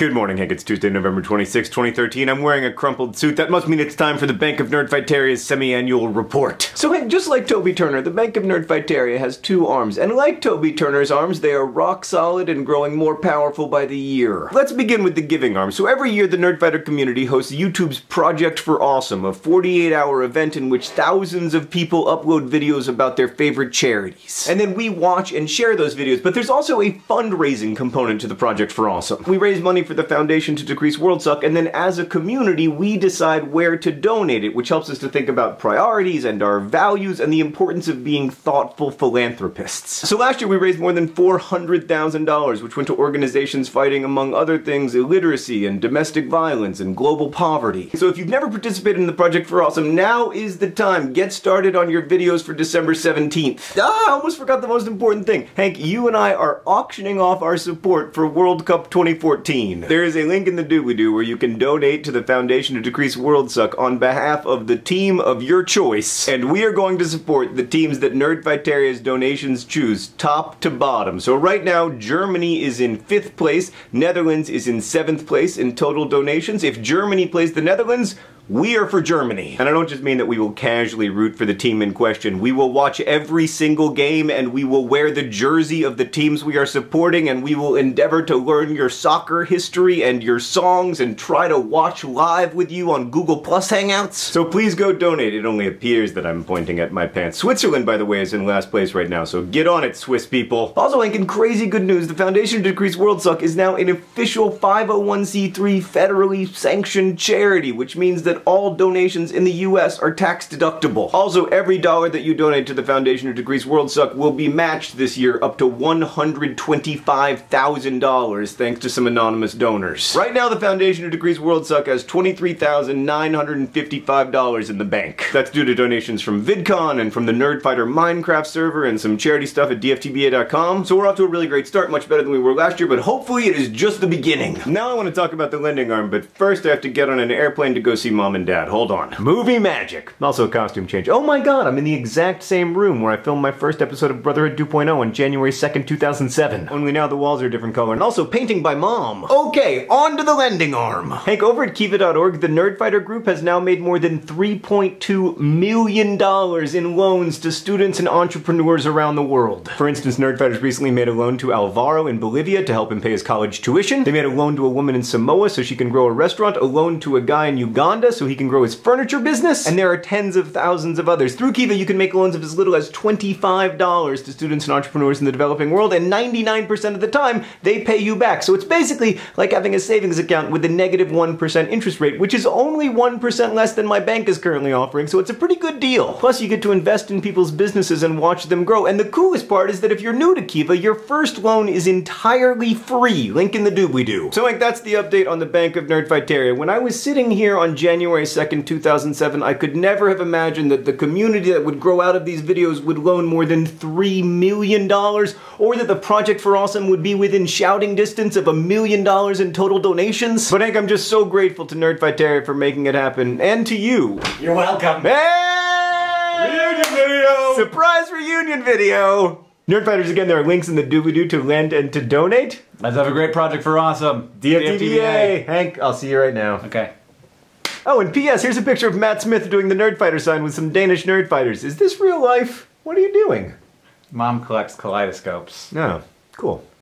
Good morning, Hank. It's Tuesday, November 26, 2013. I'm wearing a crumpled suit. That must mean it's time for the Bank of Nerdfighteria's semi-annual report. So, Hank, just like Toby Turner, the Bank of Nerdfighteria has two arms. And like Toby Turner's arms, they are rock solid and growing more powerful by the year. Let's begin with the giving arm. So every year, the Nerdfighter community hosts YouTube's Project for Awesome, a 48-hour event in which thousands of people upload videos about their favorite charities. And then we watch and share those videos, but there's also a fundraising component to the Project for Awesome. We raise money for the foundation to decrease world suck, and then as a community, we decide where to donate it, which helps us to think about priorities and our values and the importance of being thoughtful philanthropists. So last year we raised more than $400,000, which went to organizations fighting, among other things, illiteracy and domestic violence and global poverty. So if you've never participated in the Project for Awesome, now is the time. Get started on your videos for December 17th. Ah, I almost forgot the most important thing. Hank, you and I are auctioning off our support for World Cup 2014. There is a link in the doobly-doo where you can donate to the Foundation to Decrease World Suck on behalf of the team of your choice. And we are going to support the teams that Nerdfighteria's donations choose, top to bottom. So right now, Germany is in fifth place, Netherlands is in seventh place in total donations. If Germany plays the Netherlands, we are for Germany. And I don't just mean that we will casually root for the team in question. We will watch every single game and we will wear the jersey of the teams we are supporting and we will endeavor to learn your soccer history and your songs and try to watch live with you on Google Plus Hangouts. So please go donate. It only appears that I'm pointing at my pants. Switzerland, by the way, is in last place right now, so get on it, Swiss people. Also, Hank, in crazy good news, the Foundation to Decrease World Suck is now an official 501c3 federally sanctioned charity, which means that all donations in the US are tax deductible. Also, every dollar that you donate to the Foundation to Decrease World Suck will be matched this year up to $125,000 thanks to some anonymous donors. Right now, the Foundation to Decrease World Suck has $23,955 in the bank. That's due to donations from VidCon and from the Nerdfighter Minecraft server and some charity stuff at dftba.com. So we're off to a really great start, much better than we were last year, but hopefully it is just the beginning. Now I want to talk about the lending arm, but first I have to get on an airplane to go see mom and dad. Hold on. Movie magic. Also a costume change. Oh my god, I'm in the exact same room where I filmed my first episode of Brotherhood 2.0 on January 2nd, 2007. Only now the walls are a different color, and also painting by mom. Okay, on to the lending arm. Hank, over at Kiva.org, the Nerdfighter group has now made more than $3.2 million in loans to students and entrepreneurs around the world. For instance, Nerdfighters recently made a loan to Alvaro in Bolivia to help him pay his college tuition. They made a loan to a woman in Samoa so she can grow a restaurant, a loan to a guy in Uganda so he can grow his furniture business, and there are tens of thousands of others. Through Kiva, you can make loans of as little as $25 to students and entrepreneurs in the developing world, and 99% of the time, they pay you back. So it's basically like having a savings account with a negative 1 interest rate, which is only 1% less than my bank is currently offering, so it's a pretty good deal. Plus, you get to invest in people's businesses and watch them grow. And the coolest part is that if you're new to Kiva, your first loan is entirely free. Link in the doobly-doo. So, like, that's the update on the Bank of Nerdfighteria. When I was sitting here on January 2nd, 2007, I could never have imagined that the community that would grow out of these videos would loan more than $3 million, or that the Project for Awesome would be within shouting distance of a million dollars in total donations. But Hank, I'm just so grateful to Nerdfighteria for making it happen, and to you. You're welcome. Hey! Reunion video! Surprise reunion video! Nerdfighters, again, there are links in the doobly-doo to lend and to donate. Let's have a great project for awesome. DFTBA! Hank, I'll see you right now. Okay. Oh, and P.S. Here's a picture of Matt Smith doing the Nerdfighter sign with some Danish Nerdfighters. Is this real life? What are you doing? Mom collects kaleidoscopes. No. Cool.